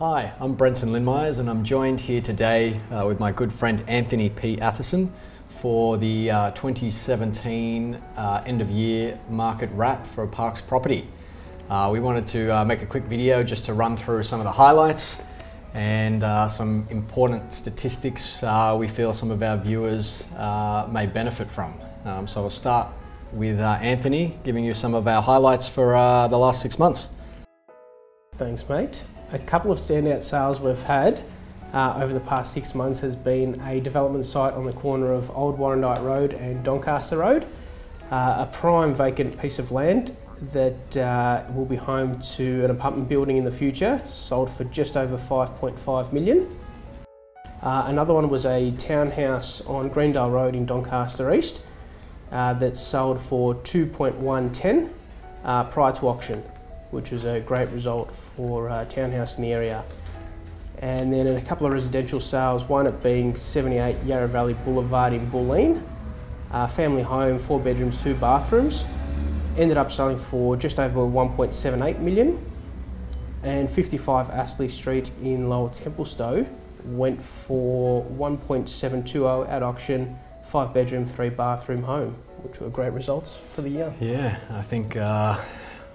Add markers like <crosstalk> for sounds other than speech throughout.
Hi, I'm Brenton Lindmeyers and I'm joined here today uh, with my good friend Anthony P. Atherson for the uh, 2017 uh, end of year market wrap for Parkes Property. Uh, we wanted to uh, make a quick video just to run through some of the highlights and uh, some important statistics we feel some of our viewers may benefit from. Um, so we'll start with Anthony giving you some of our highlights for the last six months. Thanks, mate. A couple of standout sales we've had uh, over the past six months has been a development site on the corner of Old Warrandyte Road and Doncaster Road, uh, a prime vacant piece of land that uh, will be home to an apartment building in the future, sold for just over 5.5 million. Uh, another one was a townhouse on Greendale Road in Doncaster East uh, that sold for 2.110 uh, prior to auction which was a great result for a uh, townhouse in the area. And then a couple of residential sales, one at being 78 Yarra Valley Boulevard in Bulleen, uh, family home, four bedrooms, two bathrooms, ended up selling for just over 1.78 million. And 55 Astley Street in Lower Templestowe went for 1.720 at auction, five bedroom, three bathroom home, which were great results for the year. Yeah, I think uh,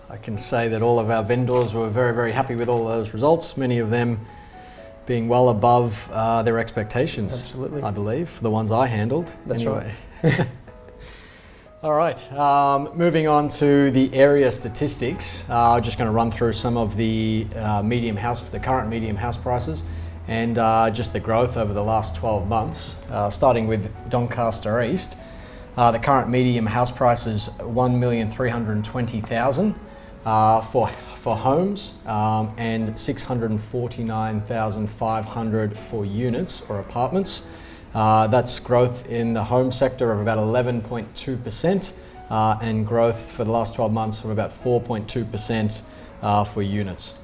I can say that all of our vendors were very, very happy with all those results, many of them being well above uh, their expectations. Absolutely. I believe, the ones I handled. That's anyway. right. <laughs> all right, um, moving on to the area statistics. Uh, I'm just going to run through some of the uh, medium house, the current medium house prices and uh, just the growth over the last 12 months, uh, starting with Doncaster East. Uh, the current medium house price is 1,320,000 uh, for, for homes um, and 649,500 for units or apartments. Uh, that's growth in the home sector of about 11.2% uh, and growth for the last 12 months of about 4.2% uh, for units.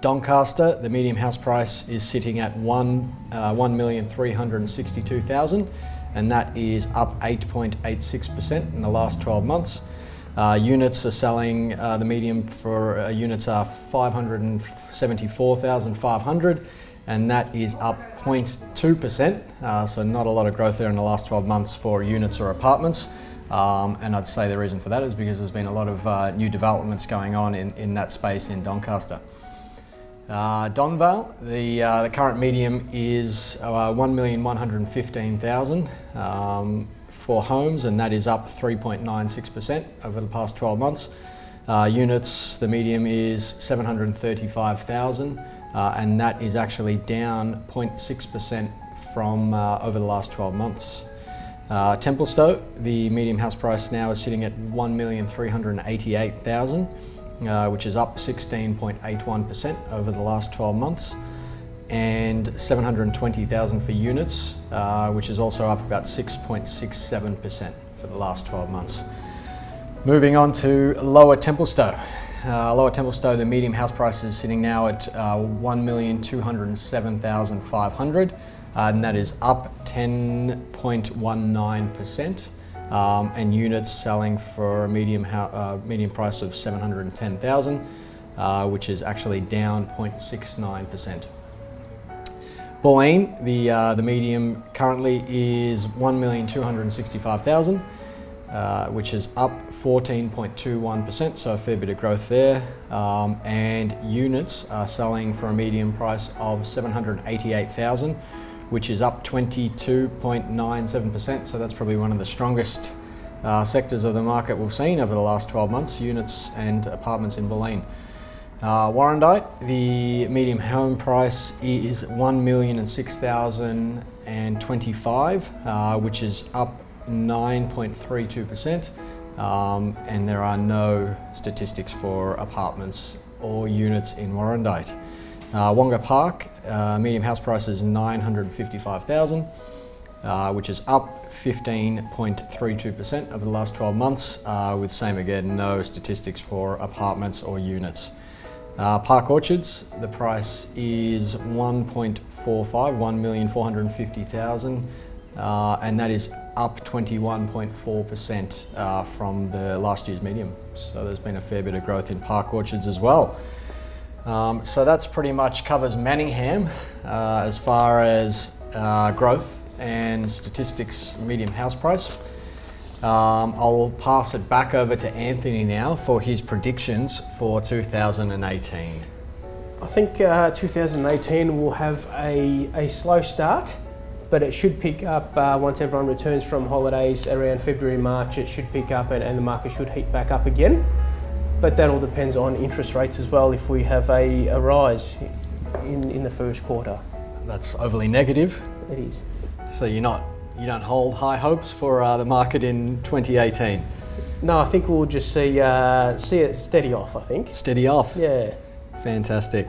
Doncaster, the medium house price is sitting at one, uh, 1,362,000 and that is up 8.86% in the last 12 months. Uh, units are selling, uh, the medium for uh, units are 574,500 and that is up 0.2%, uh, so not a lot of growth there in the last 12 months for units or apartments. Um, and I'd say the reason for that is because there's been a lot of uh, new developments going on in, in that space in Doncaster. Uh, Donvale, the, the current medium is uh, 1,115,000. Um, for homes, and that is up 3.96% over the past 12 months. Uh, units, the medium is 735,000, uh, and that is actually down 0.6% from uh, over the last 12 months. Uh, Templestowe, the medium house price now is sitting at 1,388,000, uh, which is up 16.81% over the last 12 months and 720,000 for units, uh, which is also up about 6.67% for the last 12 months. Moving on to Lower Templestowe. Uh, Lower Templestowe, the medium house price is sitting now at uh, 1,207,500 uh, and that is up 10.19%. Um, and units selling for a medium, uh, medium price of 710,000, uh, which is actually down 0.69%. Bulleen, the, uh, the medium currently is 1,265,000, uh, which is up 14.21%, so a fair bit of growth there. Um, and units are selling for a medium price of 788,000, which is up 22.97%, so that's probably one of the strongest uh, sectors of the market we've seen over the last 12 months, units and apartments in Bulleen. Uh, Warrandyte, the medium home price is one million and six thousand and twenty-five, uh, which is up 9.32%. Um, and there are no statistics for apartments or units in Warrandyte. Uh, Wonga Park, uh, medium house price is 955,000, uh, which is up 15.32% over the last 12 months, uh, with same again, no statistics for apartments or units. Uh, Park Orchards, the price is 1.45, 1,450,000, uh, and that is up 21.4% uh, from the last year's medium. So there's been a fair bit of growth in Park Orchards as well. Um, so that's pretty much covers Manningham uh, as far as uh, growth and statistics medium house price. Um, I'll pass it back over to Anthony now for his predictions for 2018. I think uh, 2018 will have a, a slow start, but it should pick up uh, once everyone returns from holidays around February, March. It should pick up and, and the market should heat back up again. But that all depends on interest rates as well if we have a, a rise in, in the first quarter. That's overly negative. It is. So you're not you don't hold high hopes for uh, the market in 2018. No, I think we'll just see uh, see it steady off. I think. Steady off. Yeah. Fantastic.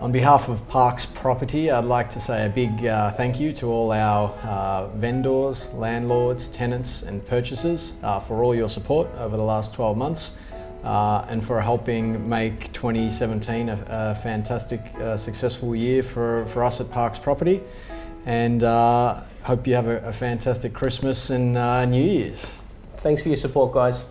On behalf of Parkes Property, I'd like to say a big uh, thank you to all our uh, vendors, landlords, tenants, and purchasers uh, for all your support over the last 12 months uh, and for helping make 2017 a, a fantastic, uh, successful year for, for us at Parkes Property. And uh, hope you have a, a fantastic Christmas and New Year's. Thanks for your support, guys.